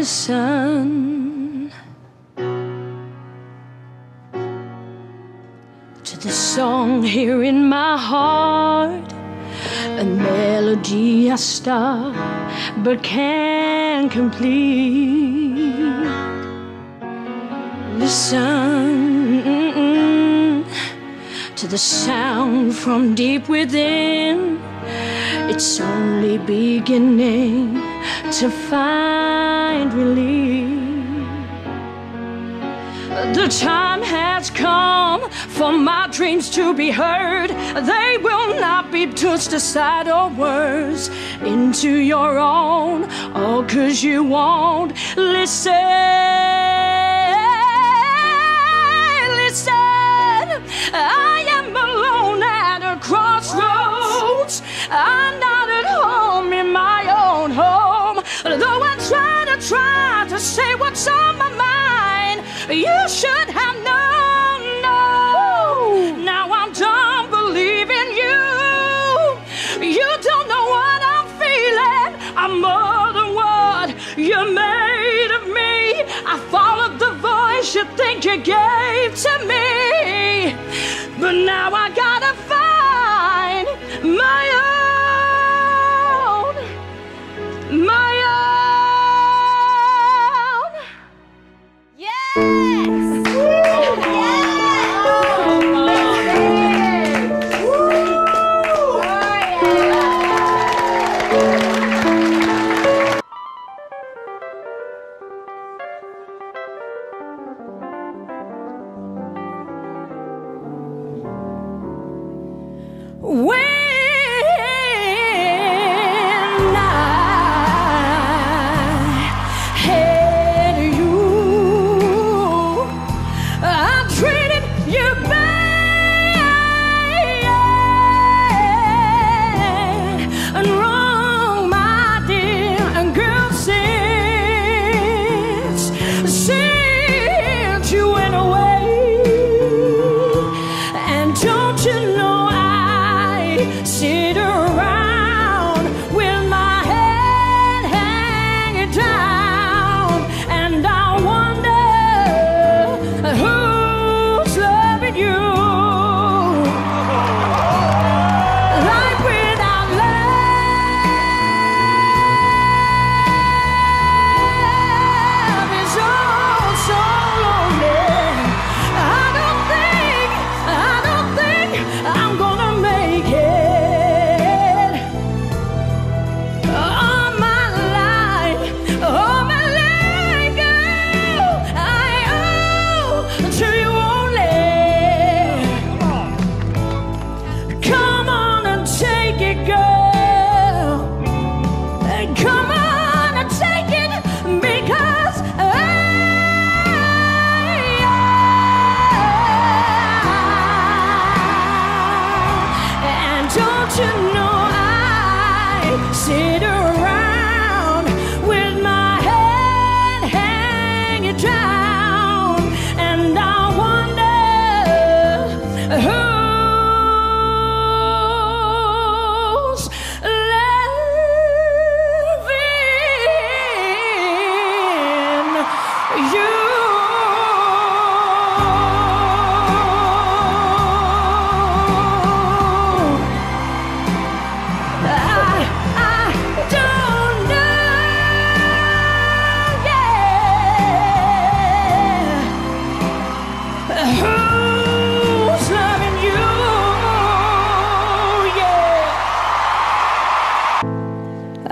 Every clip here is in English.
listen to the song here in my heart, a melody I start but can't complete. Listen to the sound from deep within. It's only beginning to find relief. The time has come for my dreams to be heard. They will not be pushed aside or worse into your own. Oh, cause you won't listen. Listen, I am alone at a crossroads. I'm voice you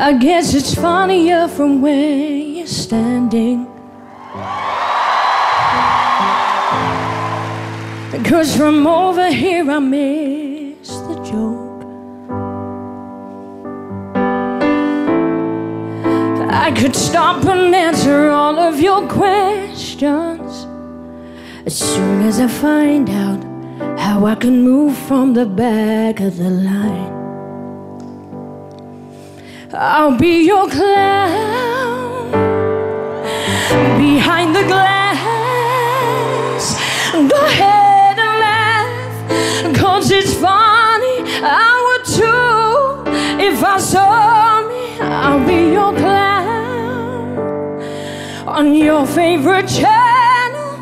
I guess it's funnier from where you're standing. Cause from over here I miss the joke. I could stop and answer all of your questions as soon as I find out how I can move from the back of the line. I'll be your clown behind the glass. Go ahead and laugh, cause it's funny. I would too if I saw me. I'll be your clown on your favorite channel.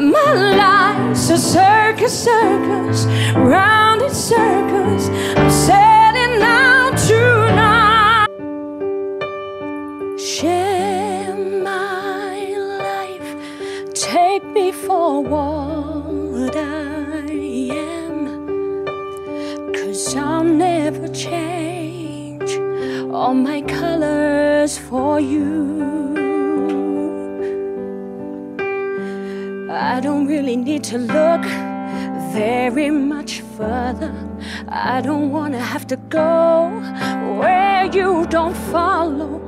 My life's a circus, circus, round in circles. for you. I don't really need to look very much further. I don't wanna have to go where you don't follow.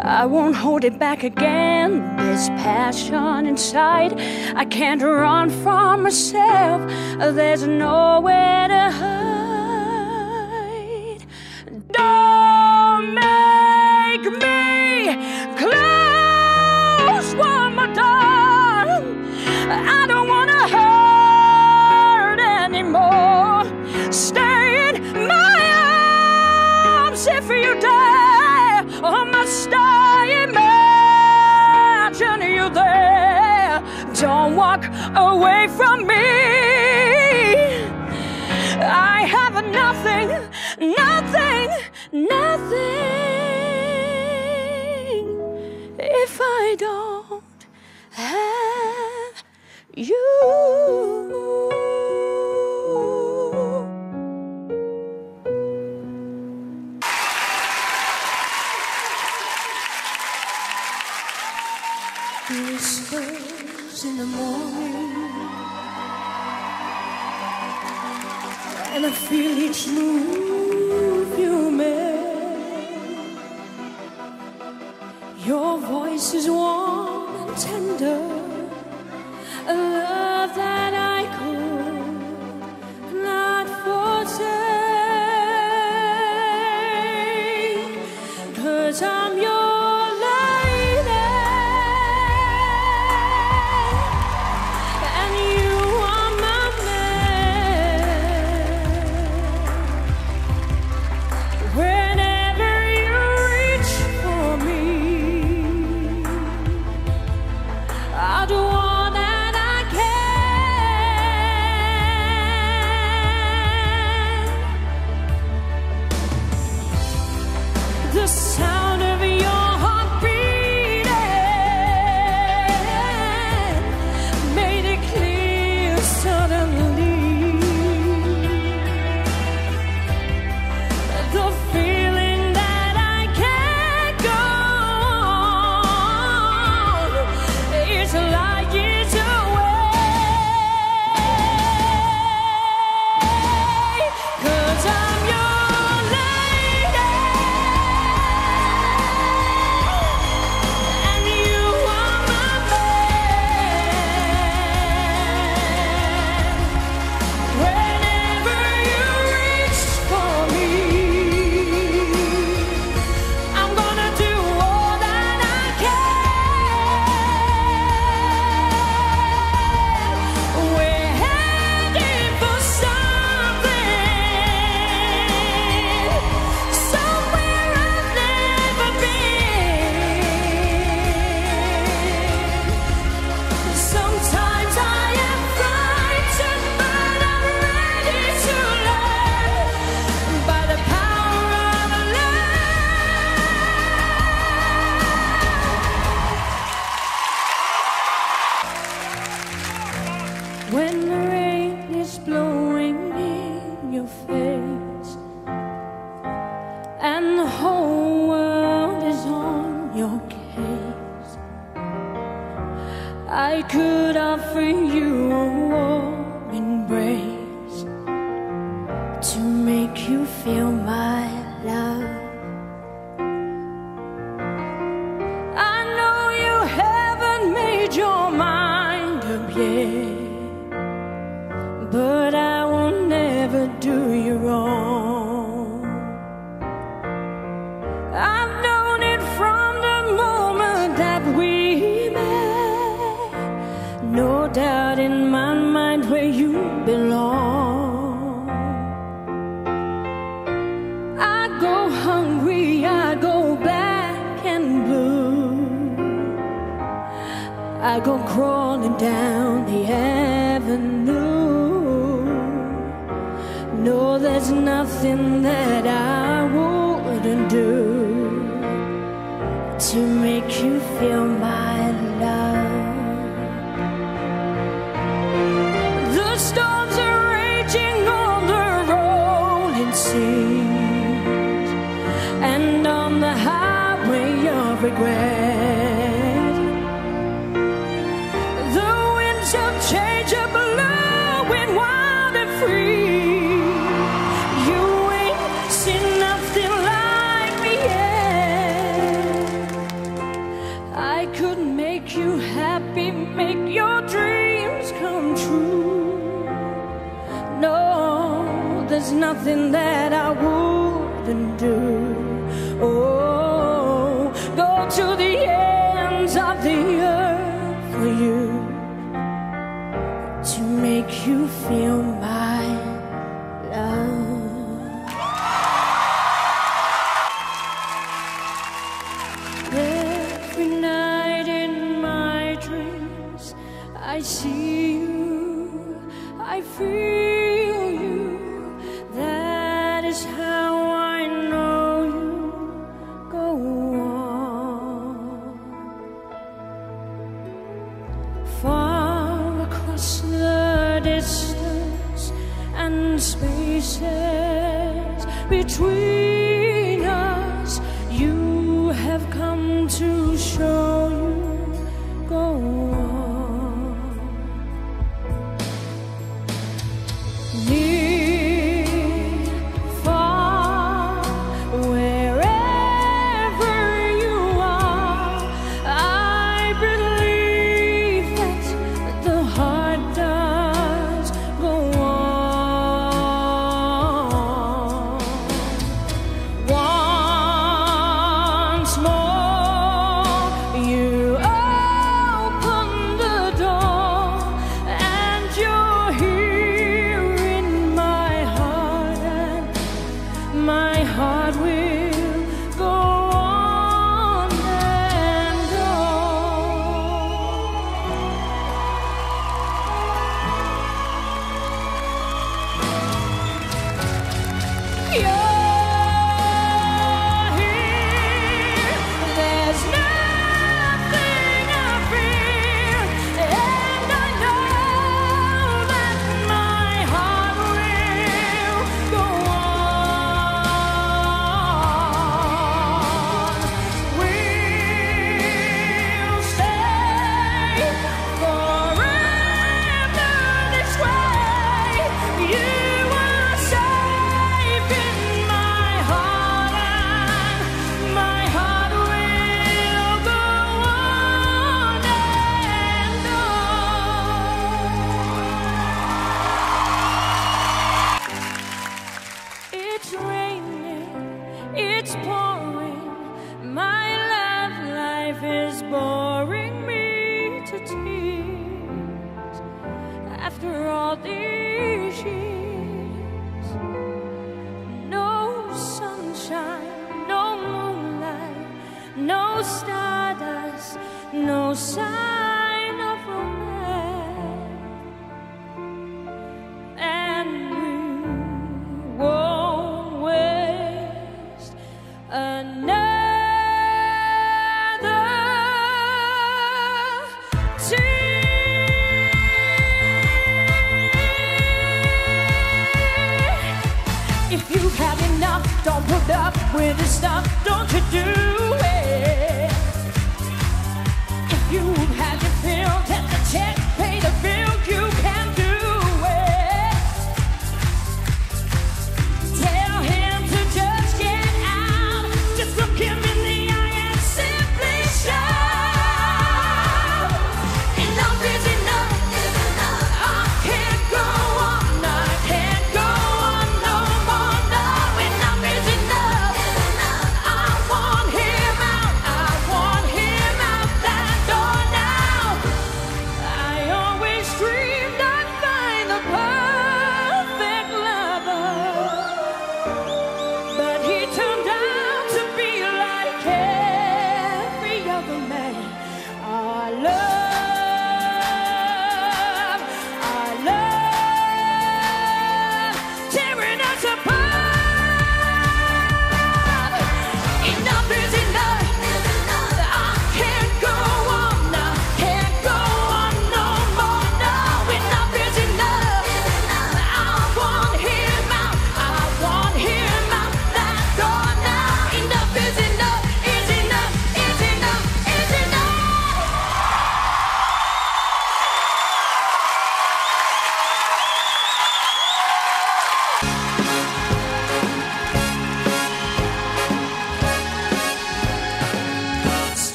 I won't hold it back again. This passion inside, I can't run from myself. There's nowhere to hide. Cause I'm go crawling down the avenue. No, there's nothing that I wouldn't do to make you feel. there's nothing that I wouldn't do. Oh, go to the ends of the earth for you to make you feel.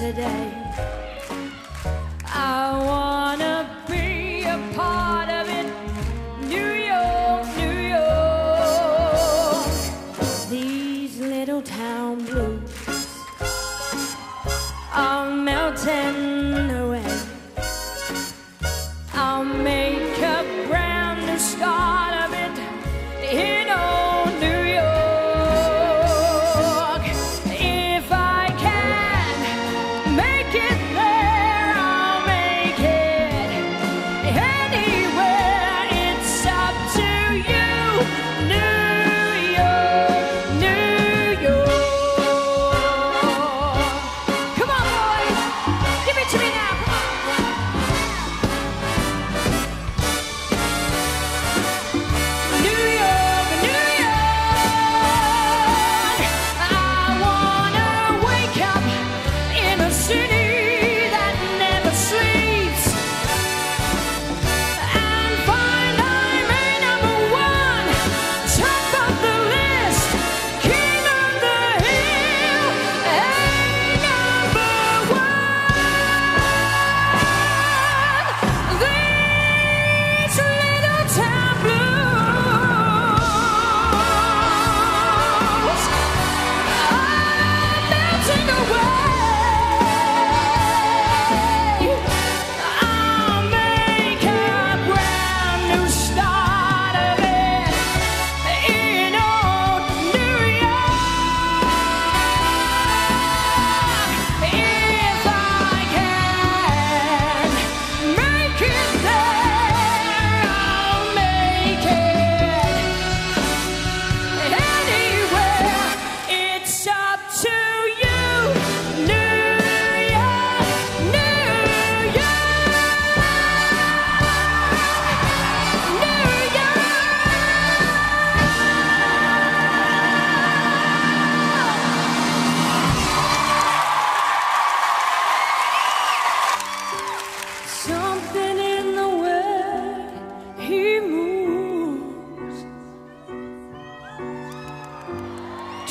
today.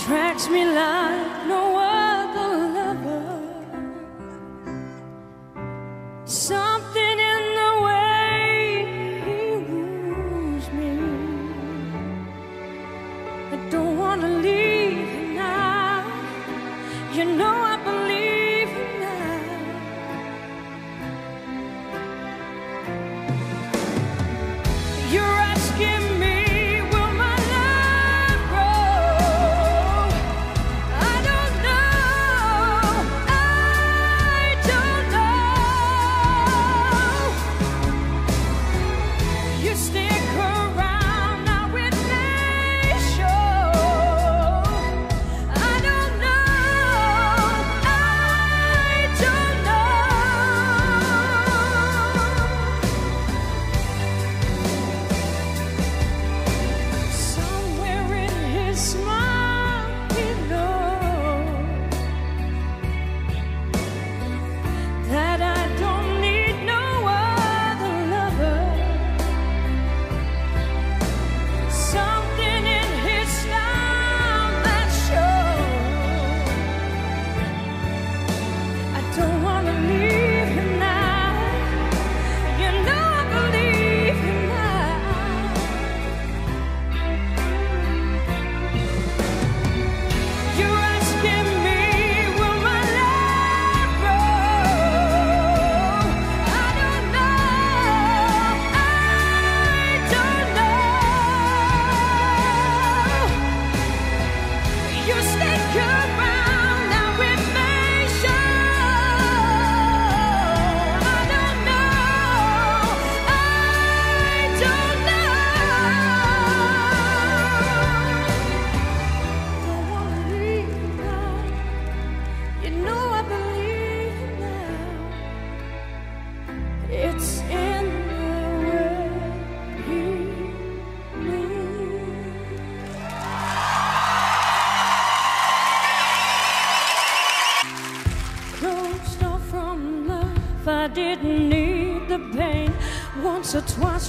attracts me love.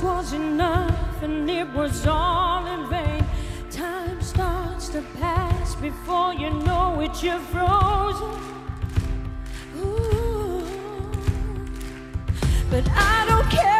was enough and it was all in vain. Time starts to pass before you know it, you're frozen. Ooh. But I don't care.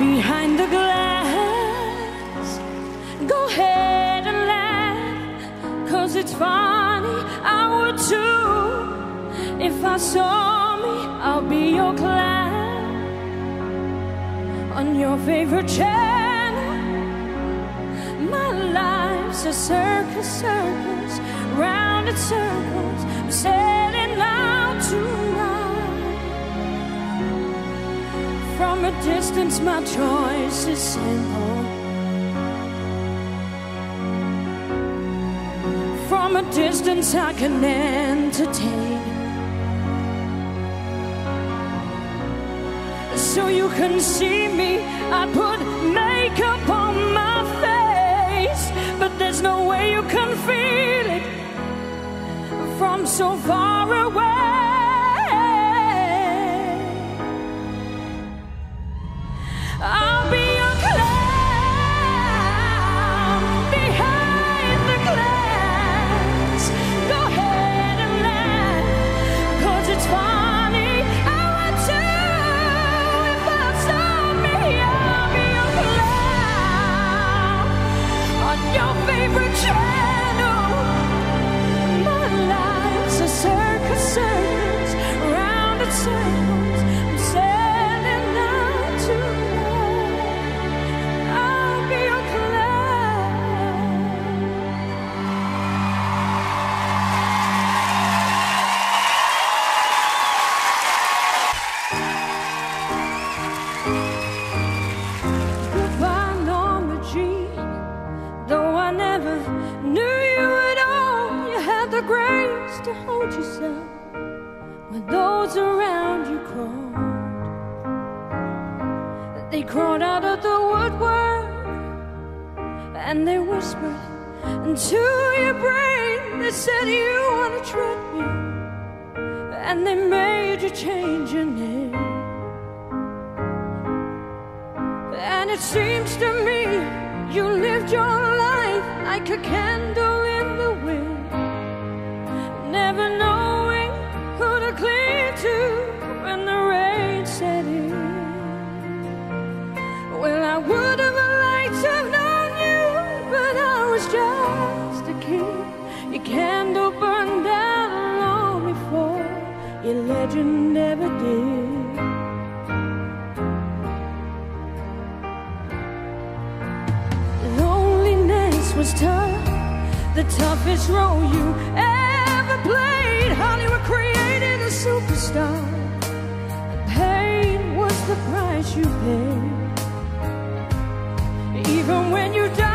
behind the glass. Go ahead and laugh, cause it's funny. I would too. If I saw me, I'll be your clown on your favorite channel. My life's a circus, circus round in circles. I'm sailing out tonight. From a distance, my choice is simple. From a distance, I can entertain. So you can see me, I put makeup on my face, but there's no way you can feel it from so far away. try. Knew you at all, you had the grace to hold yourself when those around you crawled. They crawled out of the woodwork and they whispered into your brain. They said you on a treadmill and they made you change your name. And it seems to me you lived your life life like a candle in the wind. Never knowing who to cling to when the rain set in. Well, I would have liked to have known you But I was just a kid. Your candle burned down long before Your legend ever did. the toughest role you ever played. Hollywood created a superstar. The pain was the price you paid. Even when you died.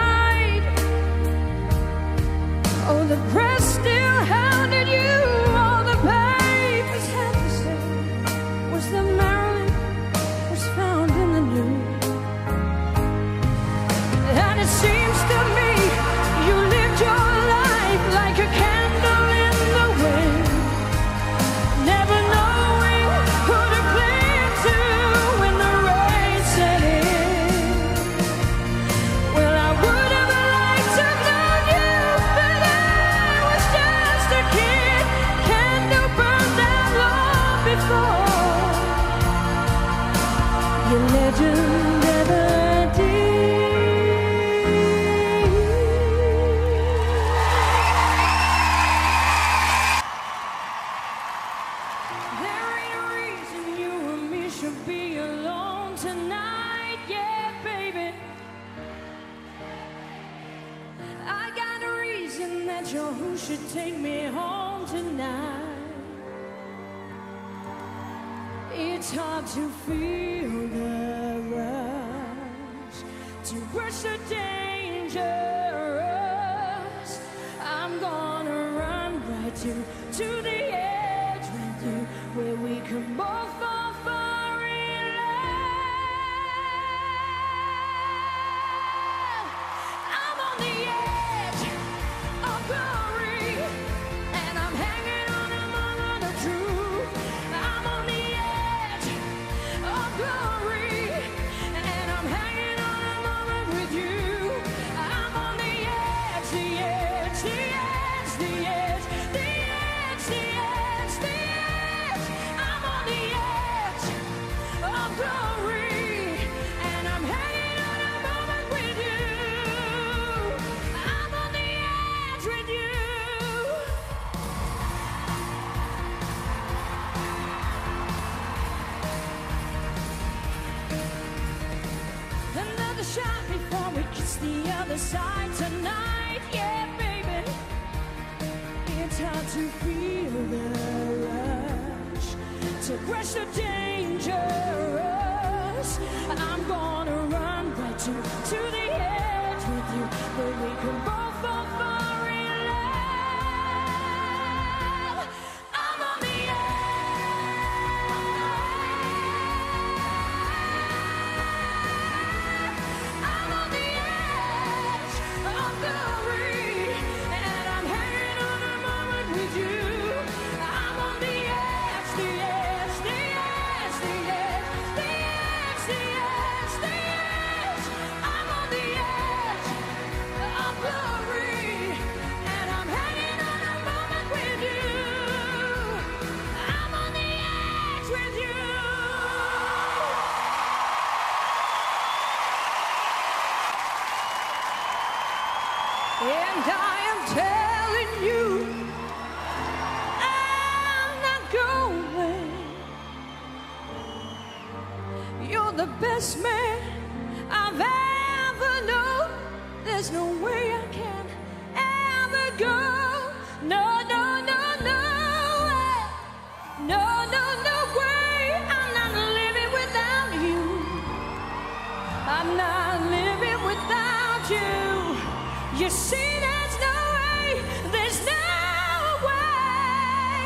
you were so dangerous. I'm gonna run right to, to the edge with you, where we can both fall. other side tonight, yeah, baby. It's hard to feel the rush to crush the dangerous. I'm gonna. I'm not living without you. You see, there's no way, there's no way.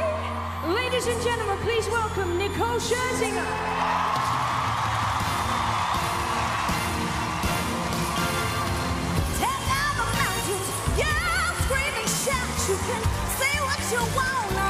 Ladies and gentlemen, please welcome Nicole Scherzinger. you can say what you want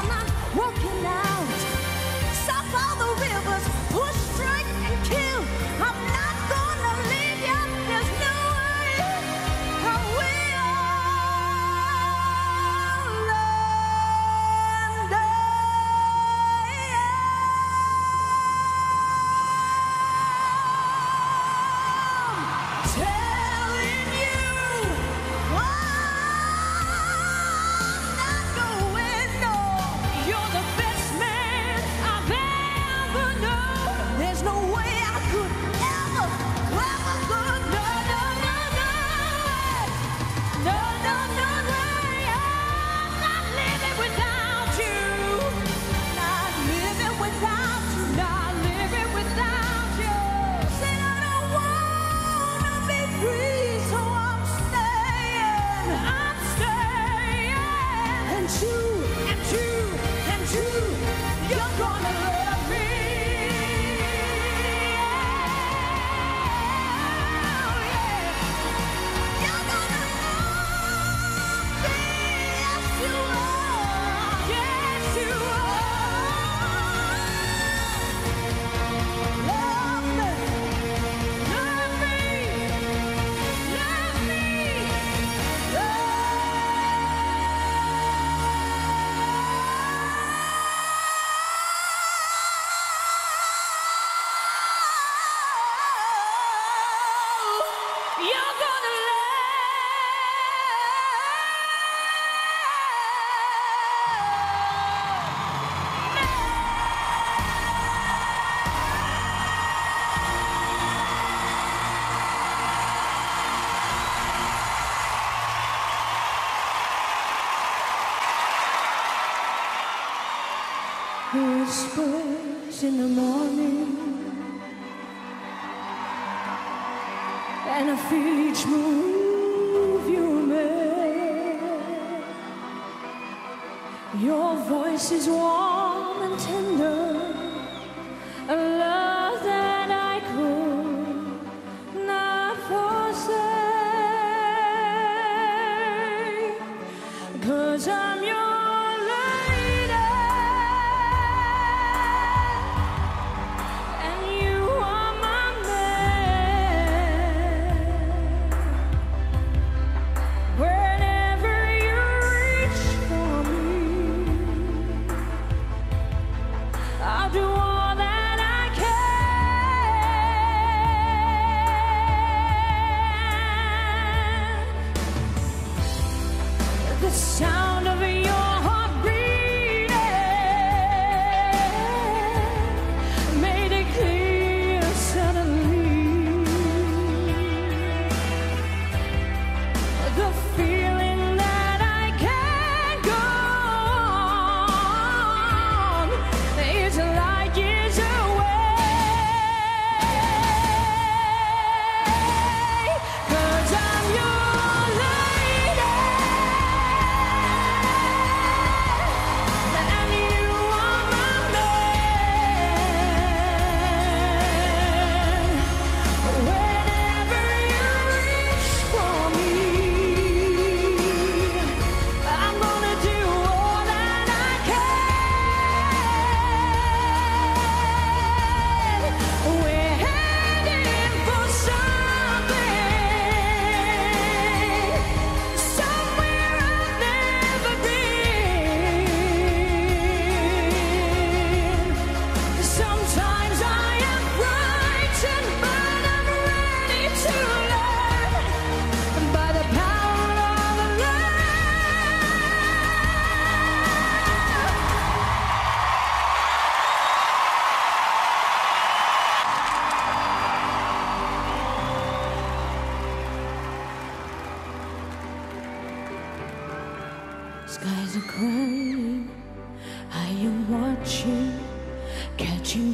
in the morning. And I feel each move you make. Your voice is warm and tender.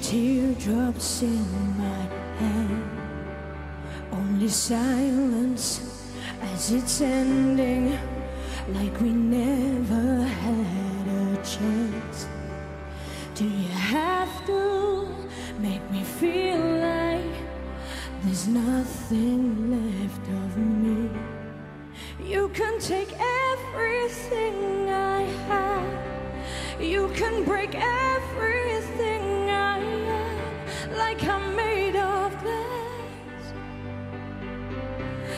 teardrops in my hand Only silence as it's ending Like we never had a chance. Do you have to make me feel like There's nothing left of me? You can take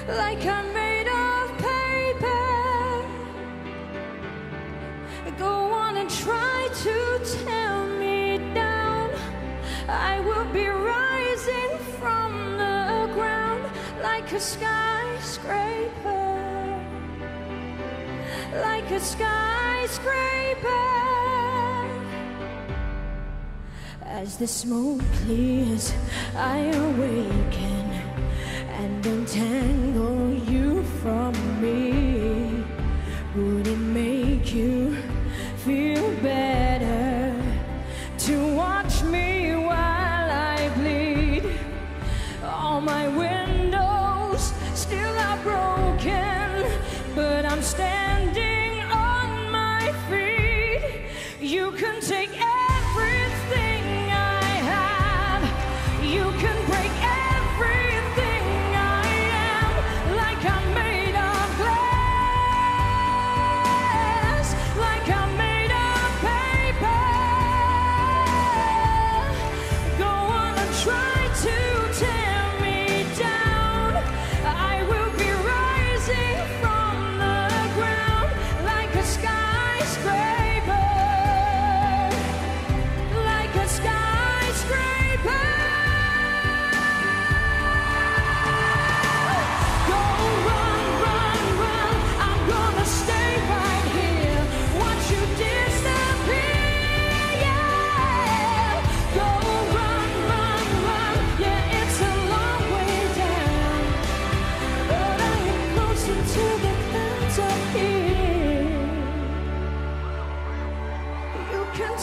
like I'm made of paper. Go on and try to tear me down. I will be rising from the ground like a skyscraper. Like a skyscraper. As the smoke clears, I awaken. Entangle you from me? Would it make you feel better?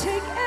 take